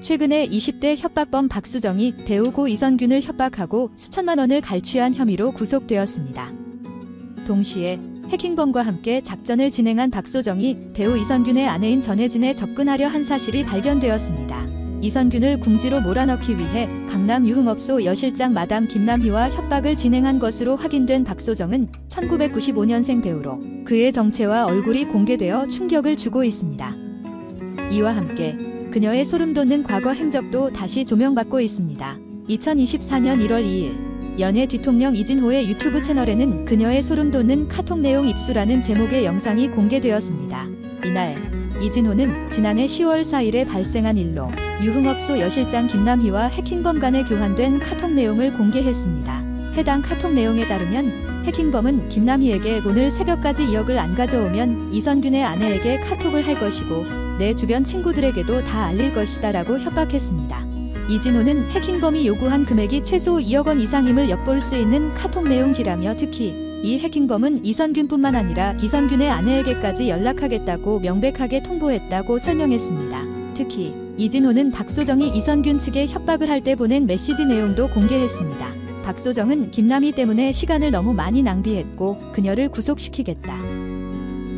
최근에 20대 협박범 박수정이 배우 고 이선균을 협박하고 수천만 원을 갈취한 혐의로 구속되었습니다. 동시에 해킹범과 함께 작전을 진행한 박소정이 배우 이선균의 아내인 전혜진에 접근하려 한 사실이 발견되었습니다. 이선균을 궁지로 몰아넣기 위해 강남 유흥업소 여실장 마담 김남희와 협박을 진행한 것으로 확인된 박소정은 1995년생 배우로 그의 정체와 얼굴이 공개되어 충격을 주고 있습니다. 이와 함께 그녀의 소름 돋는 과거 행적도 다시 조명받고 있습니다. 2024년 1월 2일 연예 뒤통령 이진호의 유튜브 채널에는 그녀의 소름 돋는 카톡 내용 입수라는 제목의 영상이 공개되었습니다. 이날 이진호는 지난해 10월 4일에 발생한 일로 유흥업소 여실장 김남희와 해킹범 간에 교환된 카톡 내용을 공개했습니다. 해당 카톡 내용에 따르면 해킹범은 김남희에게 오늘 새벽까지 2억을 안 가져오면 이선균의 아내에게 카톡을 할 것이고 내 주변 친구들에게도 다 알릴 것이다 라고 협박했습니다. 이진호는 해킹범이 요구한 금액이 최소 2억 원 이상임을 엿볼 수 있는 카톡 내용지라며 특히 이 해킹범은 이선균뿐만 아니라 이선균의 아내에게까지 연락하겠다고 명백하게 통보했다고 설명했습니다. 특히 이진호는 박소정이 이선균 측에 협박을 할 때 보낸 메시지 내용도 공개했습니다. 박소정은 김남희 때문에 시간을 너무 많이 낭비했고 그녀를 구속시키겠다.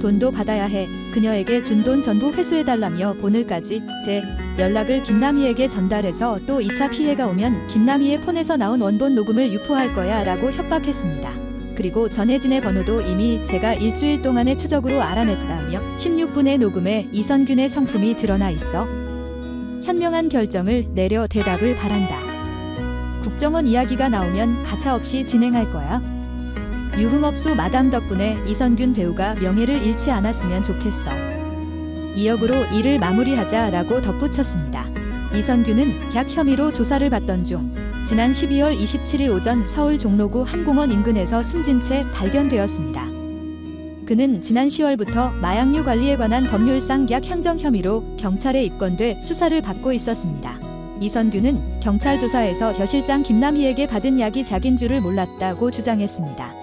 돈도 받아야 해. 그녀에게 준 돈 전부 회수해달라며 오늘까지 제 연락을 김남희에게 전달해서 또 2차 피해가 오면 김남희의 폰에서 나온 원본 녹음을 유포할 거야 라고 협박했습니다. 그리고 전혜진의 번호도 이미 제가 일주일 동안의 추적으로 알아냈다며 16분의 녹음에 이선균의 성품이 드러나 있어 현명한 결정을 내려 대답을 바란다. 국정원 이야기가 나오면 가차없이 진행할 거야. 유흥업소 마담 덕분에 이선균 배우가 명예를 잃지 않았으면 좋겠어. 2억으로 일을 마무리하자 라고 덧붙였습니다. 이선균은 약 혐의로 조사를 받던 중 지난 12월 27일 오전 서울 종로구 한공원 인근에서 숨진 채 발견되었습니다. 그는 지난 10월부터 마약류 관리에 관한 법률상 약 향정 혐의로 경찰에 입건돼 수사를 받고 있었습니다. 이선균은 경찰 조사에서 여 실장 김남희에게 받은 약이 자긴 줄을 몰랐다고 주장했습니다.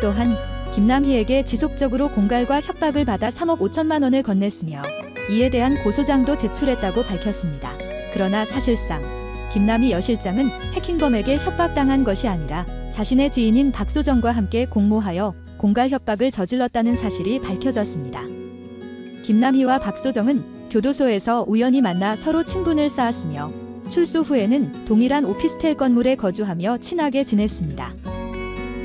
또한 김남희에게 지속적으로 공갈과 협박을 받아 3억 5천만 원을 건넸으며 이에 대한 고소장도 제출했다고 밝혔습니다. 그러나 사실상 김남희 여실장은 해킹범에게 협박당한 것이 아니라 자신의 지인인 박소정과 함께 공모하여 공갈 협박을 저질렀다는 사실이 밝혀졌습니다. 김남희와 박소정은 교도소에서 우연히 만나 서로 친분을 쌓았으며 출소 후에는 동일한 오피스텔 건물에 거주하며 친하게 지냈습니다.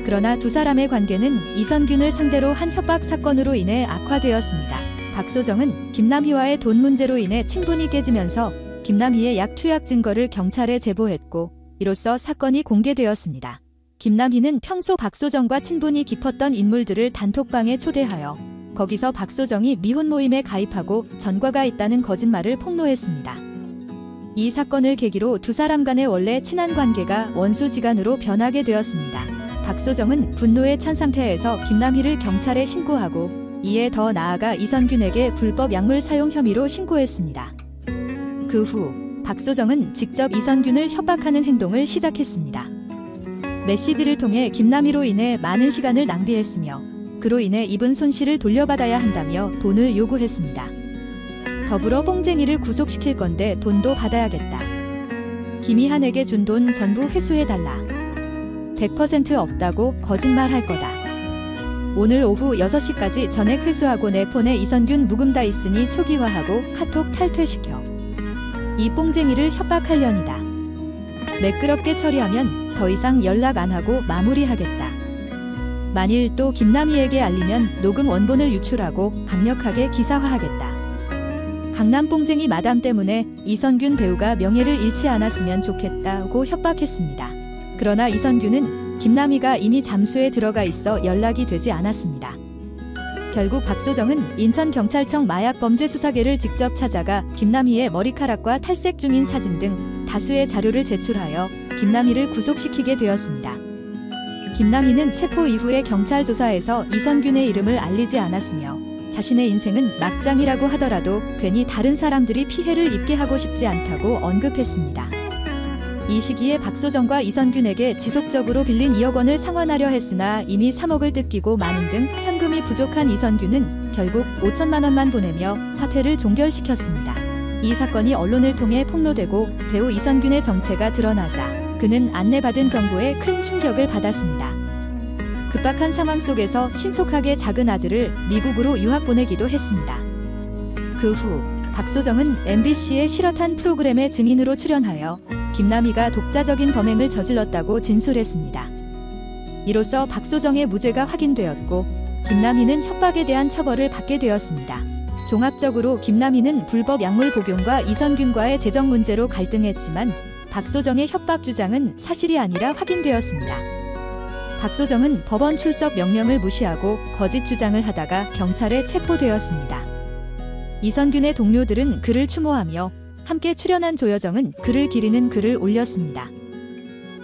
그러나 두 사람의 관계는 이선균을 상대로 한 협박 사건으로 인해 악화되었습니다. 박소정은 김남희와의 돈 문제로 인해 친분이 깨지면서 김남희의 약 투약 증거를 경찰에 제보했고 이로써 사건이 공개되었습니다. 김남희는 평소 박소정과 친분이 깊었던 인물들을 단톡방에 초대하여 거기서 박소정이 미혼 모임에 가입하고 전과가 있다는 거짓말을 폭로했습니다. 이 사건을 계기로 두 사람 간의 원래 친한 관계가 원수지간으로 변하게 되었습니다. 박소정은 분노에 찬 상태에서 김남희를 경찰에 신고하고 이에 더 나아가 이선균에게 불법 약물 사용 혐의로 신고했습니다. 그 후 박소정은 직접 이선균을 협박하는 행동을 시작했습니다. 메시지를 통해 김남희로 인해 많은 시간을 낭비했으며 그로 인해 입은 손실을 돌려받아야 한다며 돈을 요구했습니다. 더불어 뽕쟁이를 구속시킬 건데 돈도 받아야겠다. 김희한에게 준 돈 전부 회수해달라. 100% 없다고 거짓말 할 거다. 오늘 오후 6시까지 전액 회수하고 내 폰에 이선균 묵음 다 있으니 초기화하고 카톡 탈퇴시켜. 이 뽕쟁이를 협박하려니다. 매끄럽게 처리하면 더 이상 연락 안 하고 마무리하겠다. 만일 또 김남희에게 알리면 녹음 원본을 유출하고 강력하게 기사화하겠다. 강남 뽕쟁이 마담 때문에 이선균 배우가 명예를 잃지 않았으면 좋겠다고 협박했습니다. 그러나 이선균은 김남희가 이미 잠수에 들어가 있어 연락이 되지 않았습니다. 결국 박소정은 인천경찰청 마약범죄수사계를 직접 찾아가 김남희의 머리카락과 탈색 중인 사진 등 다수의 자료를 제출하여 김남희를 구속시키게 되었습니다. 김남희는 체포 이후에 경찰 조사에서 이선균의 이름을 알리지 않았으며 자신의 인생은 막장이라고 하더라도 괜히 다른 사람들이 피해를 입게 하고 싶지 않다고 언급했습니다. 이 시기에 박소정과 이선균에게 지속적으로 빌린 2억 원을 상환하려 했으나 이미 3억을 뜯기고 마는 등 현금이 부족한 이선균은 결국 5천만 원만 보내며 사태를 종결시켰습니다. 이 사건이 언론을 통해 폭로되고 배우 이선균의 정체가 드러나자 그는 안내받은 정보에 큰 충격을 받았습니다. 급박한 상황 속에서 신속하게 작은 아들을 미국으로 유학 보내기도 했습니다. 그 후 박소정은 MBC의 실화탄 프로그램의 증인으로 출연하여 김남희가 독자적인 범행을 저질렀다고 진술했습니다. 이로써 박소정의 무죄가 확인되었고 김남희는 협박에 대한 처벌을 받게 되었습니다. 종합적으로 김남희는 불법 약물 복용과 이선균과의 재정 문제로 갈등했지만 박소정의 협박 주장은 사실이 아니라 확인되었습니다. 박소정은 법원 출석 명령을 무시하고 거짓 주장을 하다가 경찰에 체포되었습니다. 이선균의 동료들은 그를 추모하며 함께 출연한 조여정은 그를 기리는 글을 올렸습니다.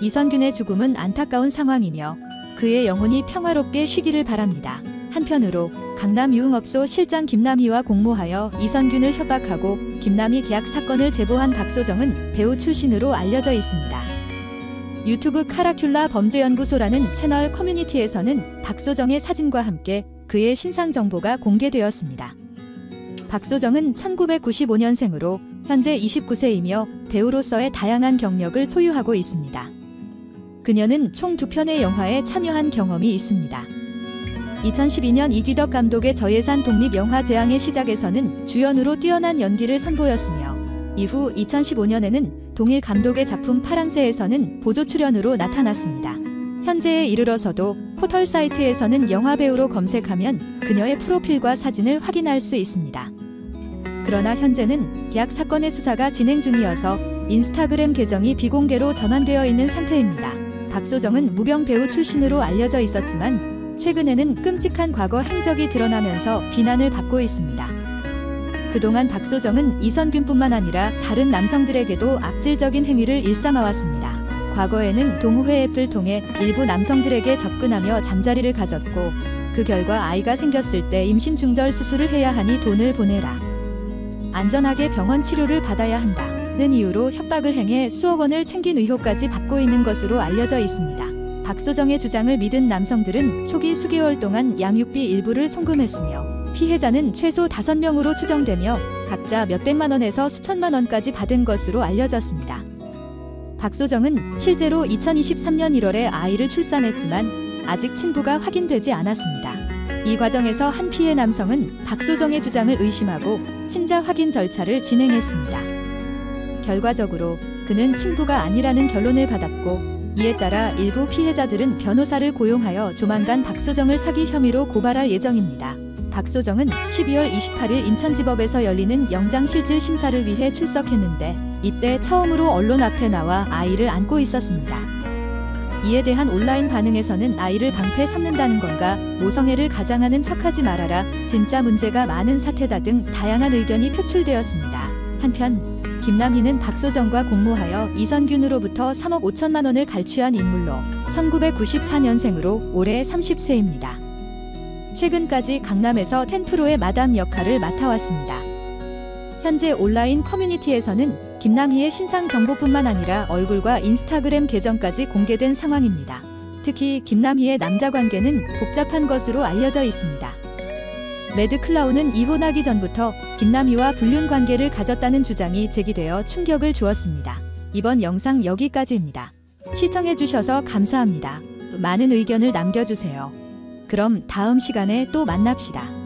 이선균의 죽음은 안타까운 상황이며 그의 영혼이 평화롭게 쉬기를 바랍니다. 한편으로 강남 유흥업소 실장 김남희와 공모하여 이선균을 협박하고 김남희 계약 사건을 제보한 박소정은 배우 출신으로 알려져 있습니다. 유튜브 카라큘라 범죄연구소라는 채널 커뮤니티에서는 박소정의 사진과 함께 그의 신상 정보가 공개되었습니다. 박소정은 1995년생으로 현재 29세이며 배우로서의 다양한 경력을 소유하고 있습니다. 그녀는 총 두 편의 영화에 참여한 경험이 있습니다. 2012년 이귀덕 감독의 저예산 독립 영화 재앙의 시작에서는 주연으로 뛰어난 연기를 선보였으며 이후 2015년에는 동일 감독의 작품 파랑새에서는 보조 출연으로 나타났습니다. 현재에 이르러서도 포털 사이트에서는 영화 배우로 검색하면 그녀의 프로필과 사진을 확인할 수 있습니다. 그러나 현재는 계약 사건의 수사가 진행 중이어서 인스타그램 계정이 비공개로 전환되어 있는 상태입니다. 박소정은 무병 배우 출신으로 알려져 있었지만 최근에는 끔찍한 과거 행적이 드러나면서 비난을 받고 있습니다. 그동안 박소정은 이선균뿐만 아니라 다른 남성들에게도 악질적인 행위를 일삼아왔습니다. 과거에는 동호회 앱을 통해 일부 남성들에게 접근하며 잠자리를 가졌고 그 결과 아이가 생겼을 때 임신 중절 수술을 해야 하니 돈을 보내라. 안전하게 병원 치료를 받아야 한다는 이유로 협박을 행해 수억 원을 챙긴 의혹까지 받고 있는 것으로 알려져 있습니다. 박소정의 주장을 믿은 남성들은 초기 수개월 동안 양육비 일부를 송금했으며 피해자는 최소 5명으로 추정되며 각자 몇백만 원에서 수천만 원까지 받은 것으로 알려졌습니다. 박소정은 실제로 2023년 1월에 아이를 출산했지만 아직 친부가 확인되지 않았습니다. 이 과정에서 한 피해 남성은 박소정의 주장을 의심하고 친자 확인 절차를 진행했습니다. 결과적으로 그는 친부가 아니라는 결론을 받았고 이에 따라 일부 피해자들은 변호사를 고용하여 조만간 박소정을 사기 혐의로 고발할 예정입니다. 박소정은 12월 28일 인천지법에서 열리는 영장실질 심사를 위해 출석했는데 이때 처음으로 언론 앞에 나와 아이를 안고 있었습니다. 이에 대한 온라인 반응에서는 아이를 방패 삼는다는 건가, 모성애를 가장하는 척하지 말아라, 진짜 문제가 많은 사태다 등 다양한 의견이 표출되었습니다. 한편 김남희는 박소정과 공모하여 이선균으로부터 3억 5천만 원을 갈취한 인물로 1994년생으로 올해 30세입니다. 최근까지 강남에서 텐프로의 마담 역할을 맡아왔습니다. 현재 온라인 커뮤니티에서는 김남희의 신상 정보뿐만 아니라 얼굴과 인스타그램 계정까지 공개된 상황입니다. 특히 김남희의 남자 관계는 복잡한 것으로 알려져 있습니다. 매드 클라우는 이혼하기 전부터 김남희와 불륜 관계를 가졌다는 주장이 제기되어 충격을 주었습니다. 이번 영상 여기까지입니다. 시청해주셔서 감사합니다. 많은 의견을 남겨주세요. 그럼 다음 시간에 또 만납시다.